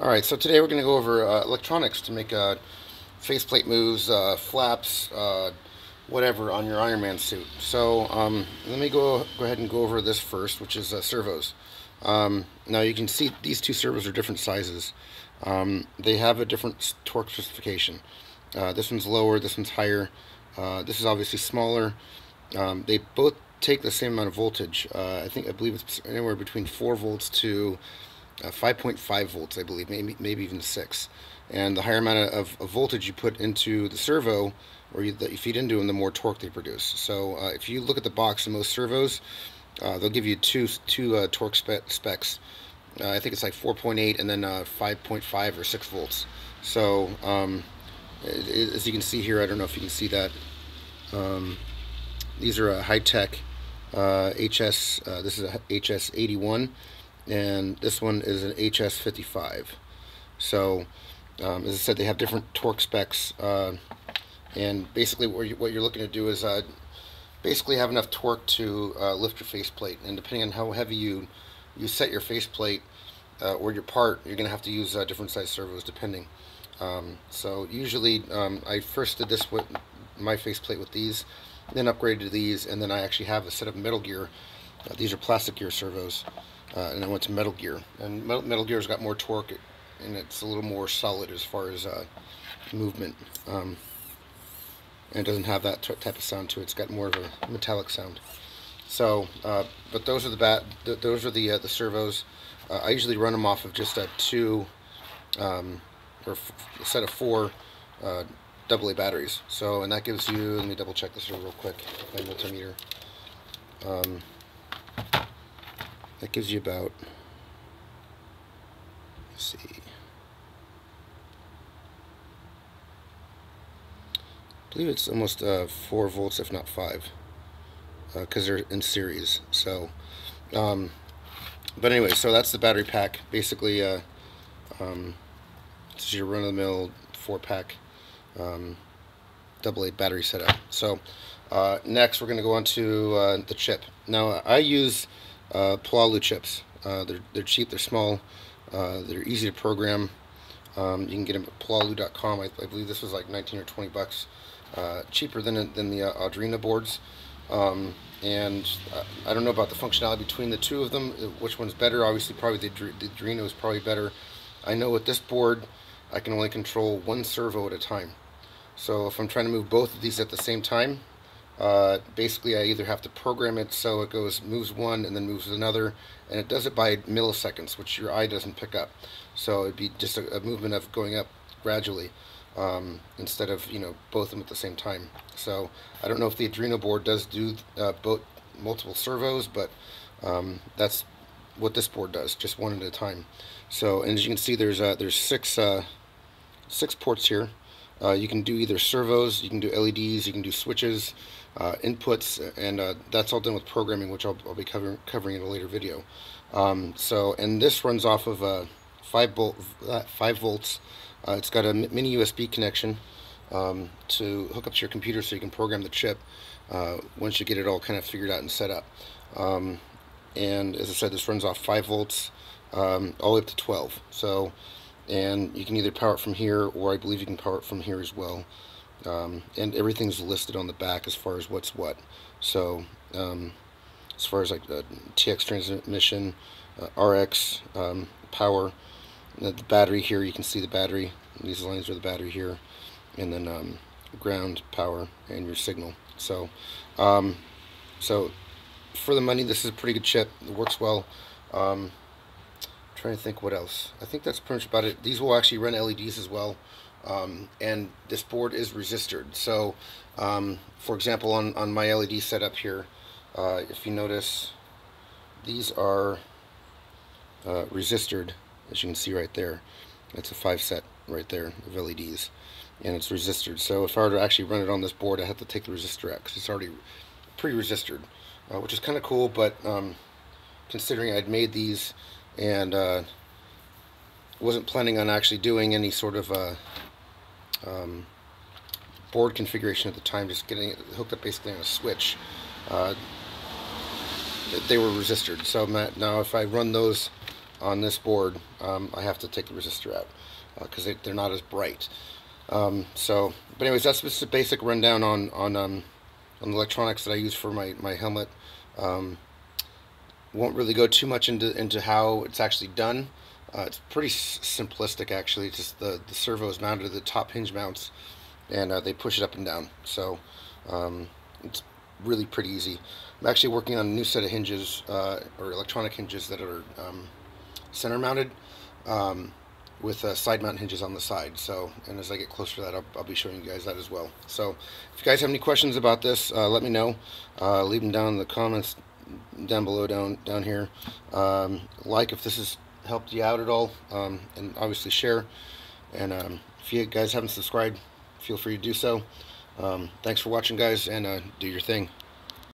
Alright, so today we're going to go over uh, electronics to make uh, faceplate moves, uh, flaps, uh, whatever on your Ironman suit. So um, let me go, go ahead and go over this first, which is uh, servos. Um, now you can see these two servos are different sizes. Um, they have a different torque specification. Uh, this one's lower, this one's higher. this is obviously smaller. Um, they both take the same amount of voltage. I think I believe it's anywhere between 4 volts to uh, 5.5 volts, I believe, maybe maybe even 6. And the higher amount of, of voltage you put into the servo, or you, that you feed into them, the more torque they produce. So uh, if you look at the box in most servos, uh, they'll give you two two uh, torque spe specs. Uh, I think it's like 4.8 and then 5.5 uh, or 6 volts. So um, it, as you can see here, I don't know if you can see that. Um, these are Hitec HS. this is a HS81 and this one is an HS55 so um, as I said they have different torque specs uh, and basically what, you, what you're looking to do is uh, basically have enough torque to uh, lift your faceplate. And depending on how heavy you you set your faceplate uh, or your part you're gonna have to use uh, different size servos depending. Um, so usually um, I first did this with my faceplate with these then upgraded to these and then I actually have a set of metal gear. Uh, these are plastic gear servos uh, and I went to Metal Gear. And Metal, Metal Gear's got more torque, and it's a little more solid as far as uh, movement. Um, and it doesn't have that type of sound to it. It's got more of a metallic sound. So, uh, but those are the bat. Th those are the uh, the servos. Uh, I usually run them off of just a two, um, or a set of four uh, AA batteries. So, and that gives you. Let me double check this real quick. My multimeter. Um, that gives you about, see, I believe it's almost uh, 4 volts, if not 5, because uh, they're in series. So, um, but anyway, so that's the battery pack. Basically, uh, um, this is your run-of-the-mill 4-pack um, AA battery setup. So, uh, next we're going to go on to uh, the chip. Now, I use uh, Pololu chips. Uh, they're, they're cheap, they're small, uh, they're easy to program. Um, you can get them at pololu.com. I, I, believe this was like 19 or 20 bucks. Uh, cheaper than, than the uh, Arduino boards. Um, and uh, I don't know about the functionality between the two of them, which one's better. Obviously, probably the, the Arduino is probably better. I know with this board, I can only control one servo at a time. So if I'm trying to move both of these at the same time, uh, basically I either have to program it so it goes moves one and then moves another and it does it by milliseconds which your eye doesn't pick up. So it'd be just a, a movement of going up gradually um, instead of you know both of them at the same time. So I don't know if the Arduino board does do uh, both multiple servos but um, that's what this board does just one at a time. So and as you can see there's uh, there's six uh, six ports here uh, you can do either servos, you can do LEDs, you can do switches, uh, inputs, and uh, that's all done with programming, which I'll, I'll be covering, covering in a later video. Um, so, and this runs off of a 5, volt, uh, 5 volts. Uh, it's got a mini USB connection um, to hook up to your computer so you can program the chip uh, once you get it all kind of figured out and set up. Um, and as I said, this runs off 5 volts um, all the way up to 12. So and you can either power it from here or I believe you can power it from here as well. Um, and everything's listed on the back as far as what's what. So um, as far as like the TX transmission uh, RX um, power the battery here you can see the battery. These lines are the battery here. And then um, ground power and your signal. So um, so for the money this is a pretty good chip. It works well. Um, trying to think what else. I think that's pretty much about it. These will actually run LEDs as well. Um, and this board is resistored. So, um, for example, on, on my LED setup here, uh, if you notice, these are uh, resistored, as you can see right there. It's a five set right there of LEDs, and it's resistored. So if I were to actually run it on this board, I have to take the resistor out because it's already pre-resistored, uh, which is kind of cool, but um, considering I'd made these and uh, wasn't planning on actually doing any sort of uh, um, board configuration at the time, just getting it hooked up basically on a switch. Uh, they were resistored, so now if I run those on this board, um, I have to take the resistor out because they, they're not as bright. Um, so, but anyways, that's just a basic rundown on on um, on the electronics that I use for my my helmet. Won't really go too much into into how it's actually done. Uh, it's pretty simplistic actually. It's just the the servo is mounted to the top hinge mounts, and uh, they push it up and down. So um, it's really pretty easy. I'm actually working on a new set of hinges uh, or electronic hinges that are um, center mounted. Um, with uh, side mount hinges on the side. So, and as I get closer to that, I'll, I'll, be showing you guys that as well. So, if you guys have any questions about this, uh, let me know. Uh, leave them down in the comments down below, down down here. Um, like if this has helped you out at all, um, and obviously share. And um, if you guys haven't subscribed, feel free to do so. Um, thanks for watching, guys, and uh, do your thing.